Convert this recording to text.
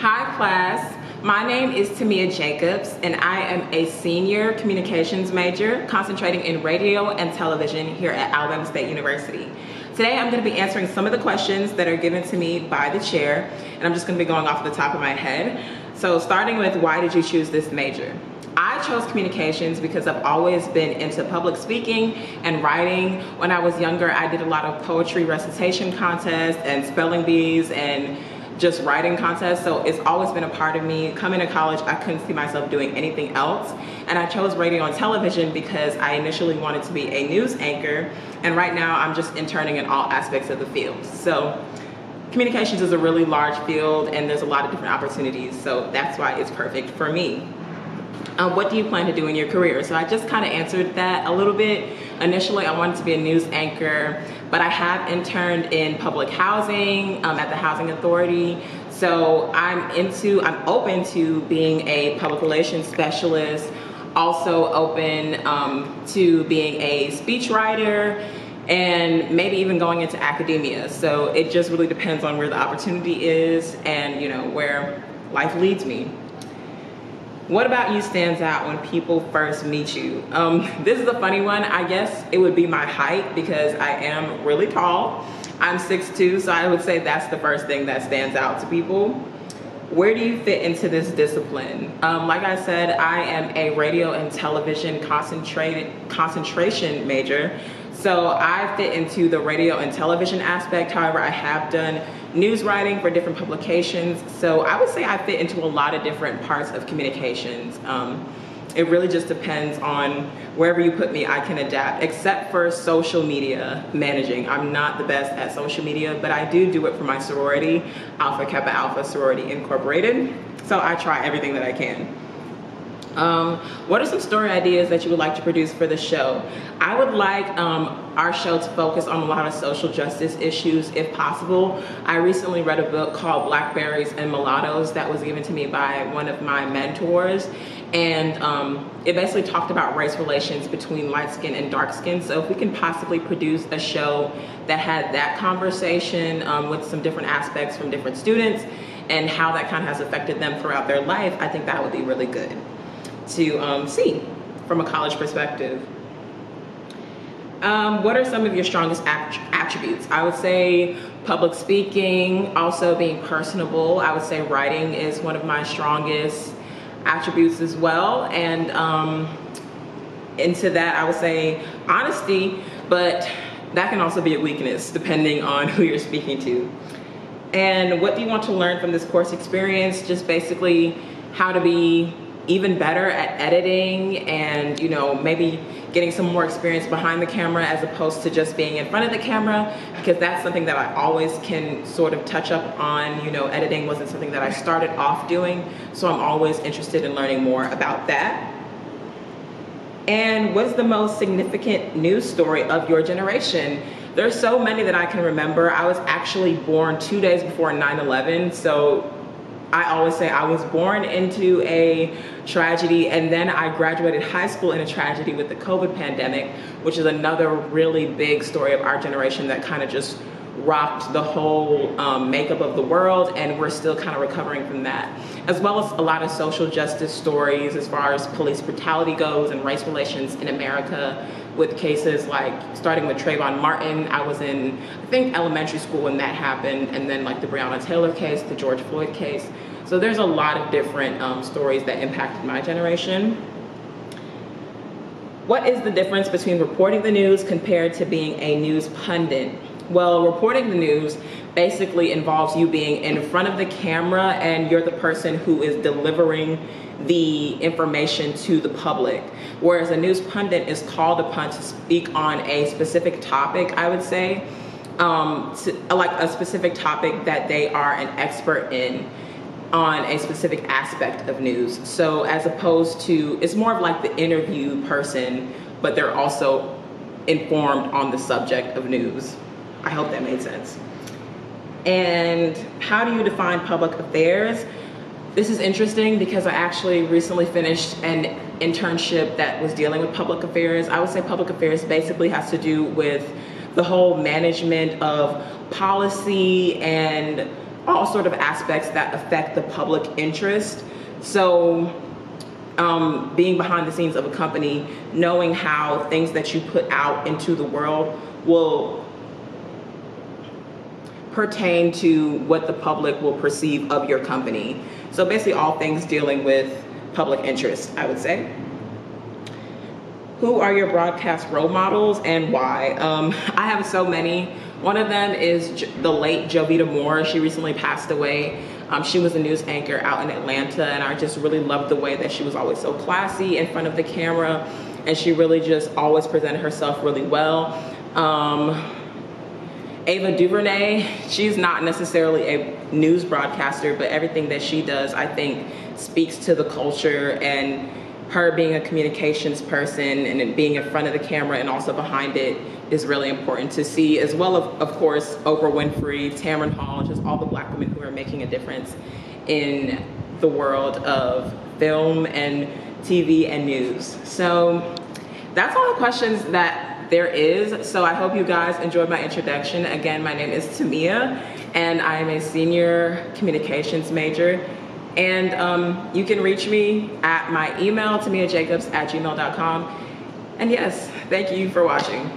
Hi class, my name is Tammia Jacobs and I am a senior communications major concentrating in radio and television here at Alabama State University. Today I'm going to be answering some of the questions that are given to me by the chair and I'm just going to be going off the top of my head. So starting with why did you choose this major? I chose communications because I've always been into public speaking and writing. When I was younger, I did a lot of poetry recitation contests and spelling bees and just writing contests. So it's always been a part of me. Coming to college, I couldn't see myself doing anything else. And I chose radio and television because I initially wanted to be a news anchor. And right now I'm just interning in all aspects of the field. So communications is a really large field and there's a lot of different opportunities. So that's why it's perfect for me. Um, what do you plan to do in your career? So I just kind of answered that a little bit. Initially, I wanted to be a news anchor, but I have interned in public housing um, at the Housing Authority. So I'm into, I'm open to being a public relations specialist, also open um, to being a speechwriter, and maybe even going into academia. So it just really depends on where the opportunity is and you know where life leads me. What about you stands out when people first meet you? Um, this is a funny one. I guess it would be my height because I am really tall. I'm 6'2", so I would say that's the first thing that stands out to people. Where do you fit into this discipline? Um, like I said, I am a radio and television concentrated concentration major. So I fit into the radio and television aspect. However, I have done news writing for different publications. So I would say I fit into a lot of different parts of communications. Um, it really just depends on wherever you put me, I can adapt, except for social media managing. I'm not the best at social media, but I do do it for my sorority, Alpha Kappa Alpha Sorority Incorporated. So I try everything that I can. Um, what are some story ideas that you would like to produce for the show? I would like um, our show to focus on a lot of social justice issues if possible. I recently read a book called Blackberries and Mulattoes that was given to me by one of my mentors and um, it basically talked about race relations between light skin and dark skin. So if we can possibly produce a show that had that conversation um, with some different aspects from different students and how that kind of has affected them throughout their life, I think that would be really good to um, see from a college perspective. Um, what are some of your strongest attributes? I would say public speaking, also being personable. I would say writing is one of my strongest attributes as well. And um, into that, I would say honesty, but that can also be a weakness depending on who you're speaking to. And what do you want to learn from this course experience? Just basically how to be even better at editing and you know maybe getting some more experience behind the camera as opposed to just being in front of the camera because that's something that I always can sort of touch up on. You know editing wasn't something that I started off doing so I'm always interested in learning more about that. And what's the most significant news story of your generation? There's so many that I can remember. I was actually born two days before 9-11 so I always say I was born into a tragedy and then I graduated high school in a tragedy with the COVID pandemic, which is another really big story of our generation that kind of just rocked the whole um, makeup of the world and we're still kind of recovering from that. As well as a lot of social justice stories as far as police brutality goes and race relations in America with cases like starting with Trayvon Martin. I was in, I think, elementary school when that happened, and then like the Breonna Taylor case, the George Floyd case. So there's a lot of different um, stories that impacted my generation. What is the difference between reporting the news compared to being a news pundit? Well, reporting the news basically involves you being in front of the camera and you're the person who is delivering the information to the public. Whereas a news pundit is called upon to speak on a specific topic, I would say, um, to, like a specific topic that they are an expert in on a specific aspect of news. So as opposed to, it's more of like the interview person, but they're also informed on the subject of news. I hope that made sense. And how do you define public affairs? This is interesting because I actually recently finished an internship that was dealing with public affairs. I would say public affairs basically has to do with the whole management of policy and all sort of aspects that affect the public interest. So um, being behind the scenes of a company, knowing how things that you put out into the world will pertain to what the public will perceive of your company. So basically all things dealing with public interest, I would say. Who are your broadcast role models and why? Um, I have so many. One of them is the late Jovita Moore. She recently passed away. Um, she was a news anchor out in Atlanta, and I just really loved the way that she was always so classy in front of the camera, and she really just always presented herself really well. Um, Ava DuVernay, she's not necessarily a news broadcaster, but everything that she does, I think, speaks to the culture and her being a communications person and being in front of the camera and also behind it is really important to see, as well of, of course, Oprah Winfrey, Tamron Hall, just all the black women who are making a difference in the world of film and TV and news. So that's all the questions that there is. So I hope you guys enjoyed my introduction. Again, my name is Tammia and I am a senior communications major. And um, you can reach me at my email, tamiajacobs at gmail.com. And yes, thank you for watching.